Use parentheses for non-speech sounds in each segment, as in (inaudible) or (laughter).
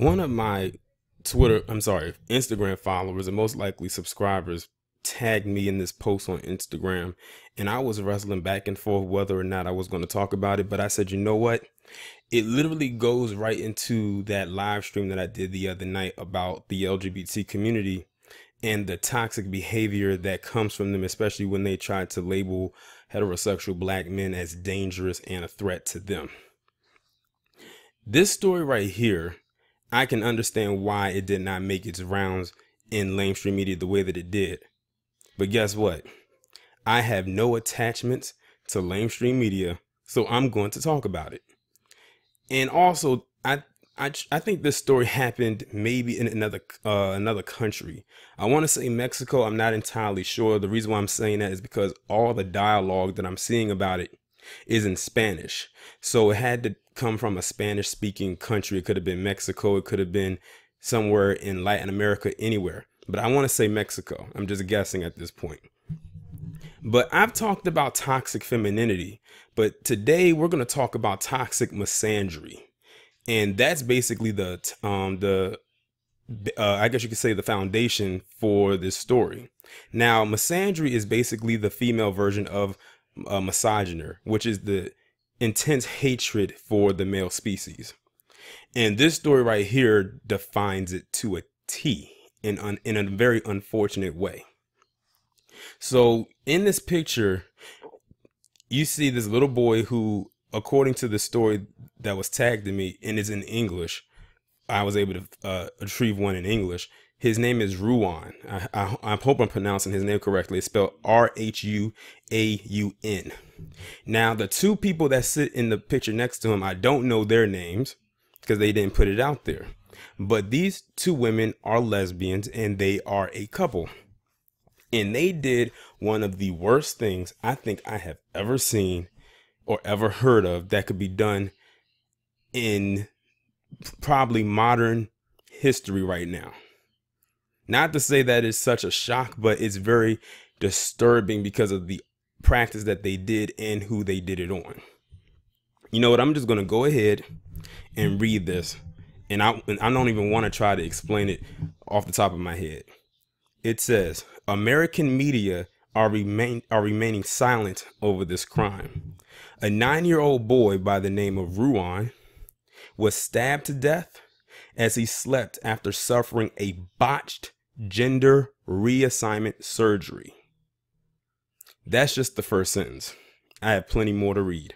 one of my Twitter, I'm sorry, Instagram followers and most likely subscribers tagged me in this post on Instagram and I was wrestling back and forth whether or not I was going to talk about it, but I said, "You know what? It literally goes right into that live stream that I did the other night about the LGBT community and the toxic behavior that comes from them, especially when they try to label heterosexual black men as dangerous and a threat to them." This story right here I can understand why it did not make its rounds in mainstream media the way that it did. But guess what? I have no attachments to mainstream media, so I'm going to talk about it. And also, I I, I think this story (laughs) happened maybe in another uh, another country. I want to say Mexico. I'm not entirely sure. The reason why I'm saying that is because all the dialogue that I'm seeing about it is in Spanish. So it had to come from a Spanish speaking country. It could have been Mexico. It could have been somewhere in Latin America, anywhere. But I want to say Mexico. I'm just guessing at this point. But I've talked about toxic femininity, but today we're going to talk about toxic misandry. And that's basically the um the uh, I guess you could say the foundation for this story. Now, misandry is basically the female version of Uh, a misogyner, which is the intense hatred for the male species. And this story right here defines it to a T in, un, in a very unfortunate way. So in this picture, you see this little boy who, according to the story that was tagged to me and is in English, I was able to uh, retrieve one in English. His name is Rhuan. I, I, I hope I'm pronouncing his name correctly. It's spelled R H U A U N. Now, the two people that sit in the picture next to him, I don't know their names because they didn't put it out there. But these two women are lesbians and they are a couple. And they did one of the worst things I think I have ever seen or ever heard of that could be done in probably modern history right now. Not to say that it's such a shock, but it's very disturbing because of the practice that they did and who they did it on. You know what? I'm just going to go ahead and read this. And I, and I don't even want to try to explain it off the top of my head. It says American media are remain are remaining silent over this crime. A nine-year-old boy by the name of Rhuan was stabbed to death as he slept after suffering a botched gender reassignment surgery. That's just the first sentence. I have plenty more to read.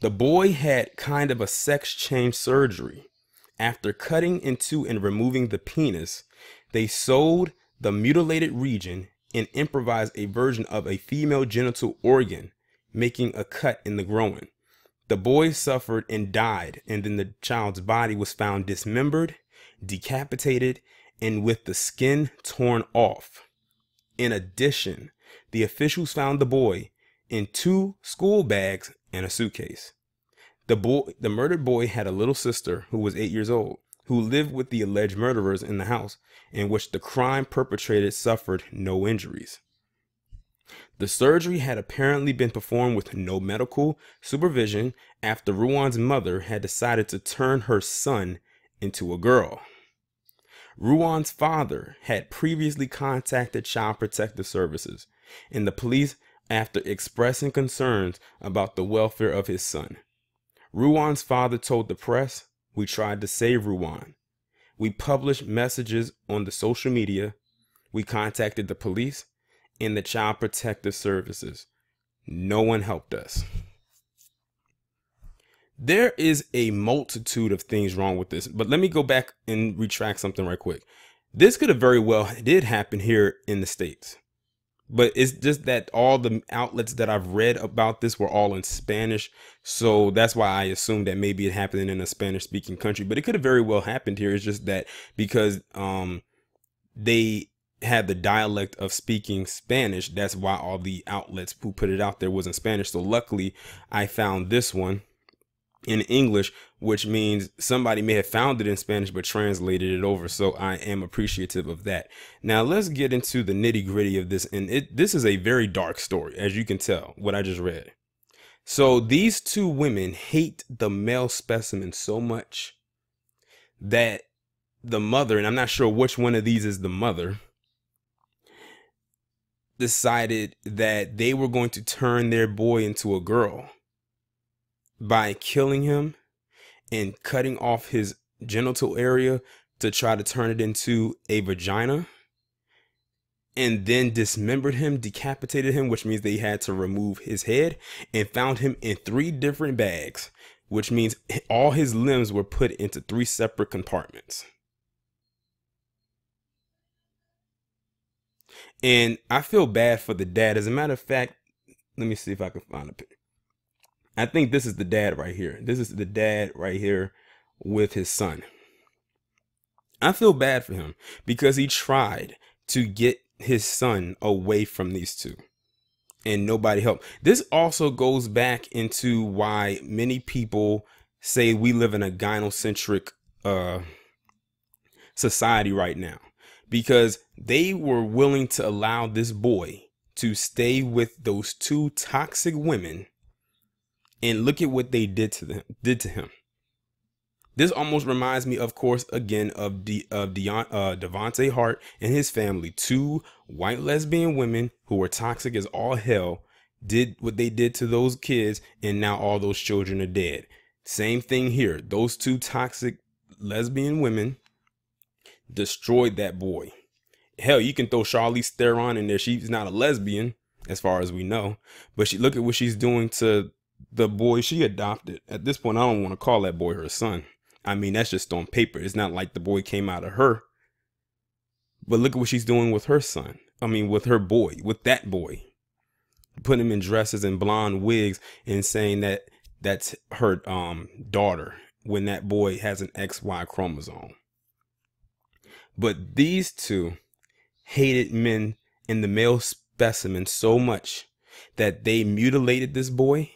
The boy had kind of a sex change surgery. After cutting into and removing the penis, they sewed the mutilated region and improvised a version of a female genital organ, making a cut in the groin. The boy suffered and died, and then the child's body was found dismembered, decapitated, and with the skin torn off. In addition, the officials found the boy in two school bags and a suitcase. The boy, the murdered boy had a little sister who was 8 years old, who lived with the alleged murderers in the house in which the crime perpetrated suffered no injuries. The surgery had apparently been performed with no medical supervision after Rhuan's mother had decided to turn her son into a girl. Rhuan's father had previously contacted Child Protective Services and the police after expressing concerns about the welfare of his son. Rhuan's father told the press, We tried to save Rhuan. We published messages on the social media. We contacted the police and the Child Protective Services. No one helped us. There is a multitude of things wrong with this, but let me go back and retract something right quick. This could have very well did happen here in the States. But it's just that all the outlets that I've read about this were all in Spanish. So that's why I assumed that maybe it happened in a Spanish speaking country. But it could have very well happened here. It's just that because um they had the dialect of speaking Spanish, that's why all the outlets who put it out there was in Spanish. So luckily I found this one in English, which means somebody may have found it in Spanish but translated it over. So I am appreciative of that. Now let's get into the nitty gritty of this. And it this is a very dark story, as you can tell, what I just read. So these two women hate the male specimen so much that the mother, and I'm not sure which one of these is the mother, decided that they were going to turn their boy into a girl by killing him and cutting off his genital area to try to turn it into a vagina and then dismembered him, decapitated him, which means they had to remove his head and found him in three different bags, which means all his limbs were put into three separate compartments. And I feel bad for the dad. As a matter of fact, let me see if I can find a picture. I think this is the dad right here. This is the dad right here with his son. I feel bad for him because he tried to get his son away from these two and nobody helped. This also goes back into why many people say we live in a gynocentric uh, society right now because they were willing to allow this boy to stay with those two toxic women and look at what they did to them did to him. This almost reminds me of course again of the of Deon, uh, Devonte Hart and his family. Two white lesbian women who were toxic as all hell did what they did to those kids and now all those children are dead. Same thing here. Those two toxic lesbian women destroyed that boy. Hell, you can throw Charlize Theron in there. She's not a lesbian, as far as we know, but she look at what she's doing to the boy she adopted. At this point, I don't want to call that boy her son. I mean, that's just on paper. It's not like the boy came out of her. But look at what she's doing with her son. I mean, with her boy, with that boy. Putting him in dresses and blonde wigs and saying that that's her um daughter when that boy has an XY chromosome. But these two hated men in the male specimen so much that they mutilated this boy.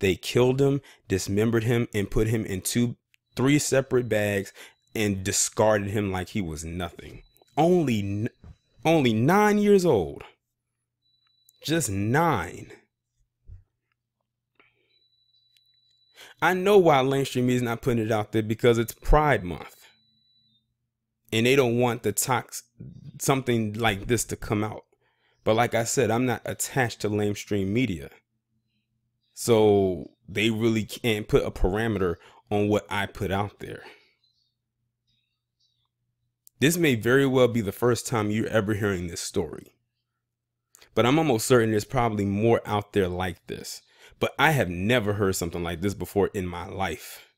They killed him, dismembered him, and put him in two, three separate bags and discarded him like he was nothing. Only, only nine years old. Just nine. I know why Lamestream is not putting it out there because it's Pride Month and they don't want the tox something like this to come out. But like I said, I'm not attached to lamestream media. So they really can't put a parameter on what I put out there. This may very well be the first time you're ever hearing this story. But I'm almost certain there's probably more out there like this. But I have never heard something like this before in my life.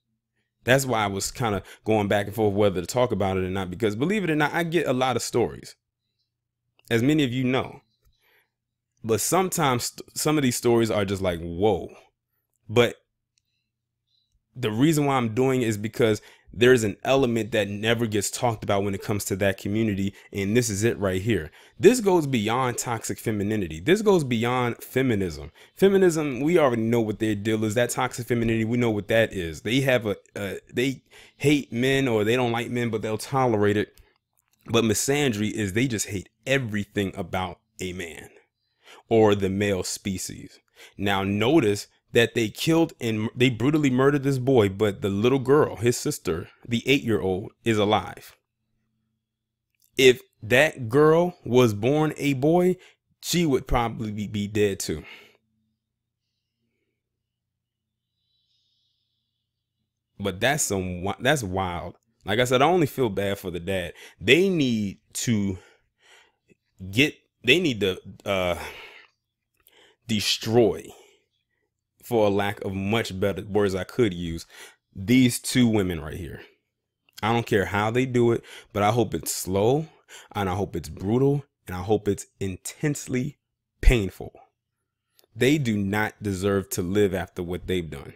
That's why I was kind of going back and forth whether to talk about it or not, because believe it or not, I get a lot of stories, as many of you know. But sometimes some of these stories are just like, whoa. But the reason why I'm doing it is because there's an element that never gets talked about when it comes to that community. And this is it right here. This goes beyond toxic femininity. This goes beyond feminism. Feminism, we already know what their deal is. That toxic femininity, we know what that is. They have a, uh, they hate men or they don't like men, but they'll tolerate it. But misandry is they just hate everything about a man or the male species. Now, notice that they killed and they brutally murdered this boy, but the little girl, his sister, the eight year old, is alive. If that girl was born a boy, she would probably be dead too. But that's some that's wild. Like I said, I only feel bad for the dad. They need to get they need to uh destroy for a lack of much better words I could use, these two women right here. I don't care how they do it, but I hope it's slow and I hope it's brutal and I hope it's intensely painful. They do not deserve to live after what they've done.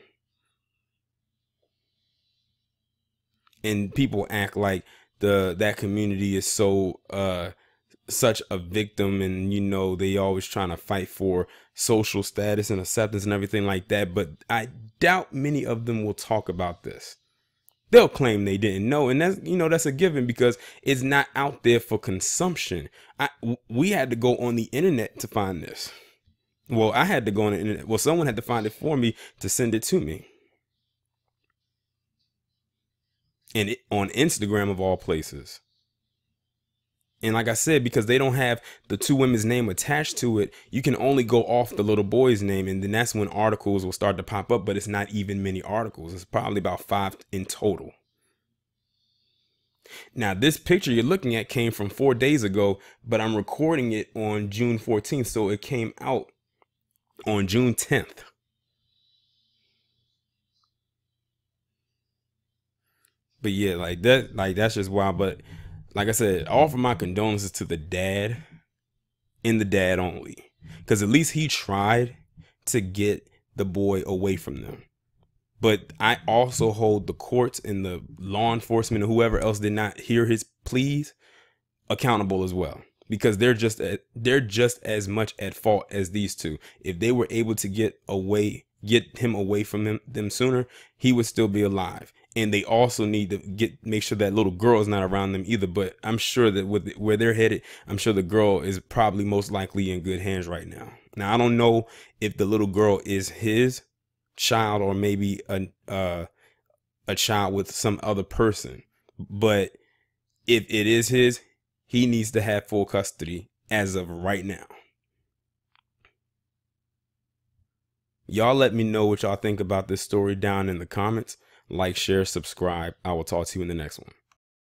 And people act like the that community is so uh such a victim and you know they always trying to fight for social status and acceptance and everything like that. But i doubt many of them will talk about this. They'll claim they didn't know. And that's you know that's a given because it's not out there for consumption. I we had to go on the internet to find this. Well i had to go on the internet. Well someone had to find it for me to send it to me. And it, on Instagram of all places. And like I said, because they don't have the two women's name attached to it, you can only go off the little boy's name. And then that's when articles will start to pop up, but it's not even many articles. It's probably about five in total. Now, this picture you're looking at came from four days ago, but I'm recording it on June 14th. So it came out on June 10th. But yeah, like that, like that's just wild. But like I said, offer my condolences to the dad and the dad only. Because at least he tried to get the boy away from them. But I also hold the courts and the law enforcement and whoever else did not hear his pleas accountable as well. Because they're just at, they're just as much at fault as these two. If they were able to get away, get him away from them, them sooner, he would still be alive and they also need to get make sure that little girl is not around them either. But I'm sure that with where they're headed, I'm sure the girl is probably most likely in good hands right now. Now I don't know if the little girl is his child or maybe a uh, a child with some other person, but if it is his, he needs to have full custody as of right now. Y'all let me know what y'all think about this story down in the comments like, share, subscribe. I will talk to you in the next one.